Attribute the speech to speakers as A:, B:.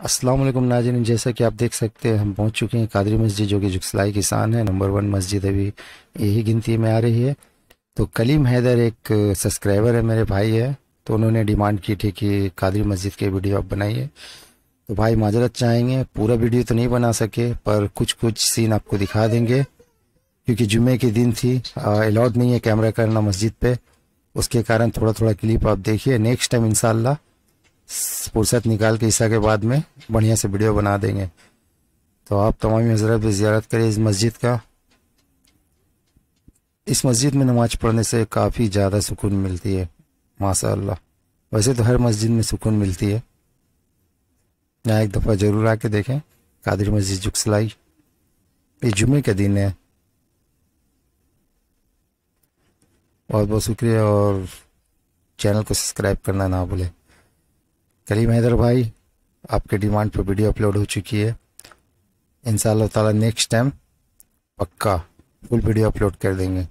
A: अस्सलाम वालेकुम नाजिन, जैसा कि आप देख सकते हैं, हम पहुँच चुके हैं कादरी मस्जिद, जो कि जुगसलाई किसान है, नंबर वन मस्जिद अभी यही गिनती में आ रही है। तो कलीम हैदर एक सब्सक्राइबर है मेरे भाई है तो उन्होंने डिमांड की थी कि कादरी मस्जिद के वीडियो आप बनाइए। तो भाई माजरत चाहेंगे, पूरा वीडियो तो नहीं बना सके, पर कुछ कुछ सीन आपको दिखा देंगे, क्योंकि जुमे के दिन थी अलाउड नहीं है कैमरा करना मस्जिद पे। उसके कारण थोड़ा थोड़ा क्लिप आप देखिए नेक्स्ट टाइम इंशाल्लाह फुर्सत निकाल के ईसा के बाद में बढ़िया से वीडियो बना देंगे। तो आप तमाम हज़रत भी ज़्यारत करें इस मस्जिद का। इस मस्जिद में नमाज़ पढ़ने से काफ़ी ज़्यादा सुकून मिलती है माशा वैसे तो हर मस्जिद में सुकून मिलती है। यहाँ एक दफ़ा ज़रूर आके देखें, कादिर मस्जिद जुगसलाई ये जुमे के दिन है। बहुत बहुत शुक्रिया और चैनल को सब्सक्राइब करना ना भूलें। करीम हैदर भाई, आपके डिमांड पे वीडियो अपलोड हो चुकी है। इन ताला नेक्स्ट टाइम पक्का फुल वीडियो अपलोड कर देंगे।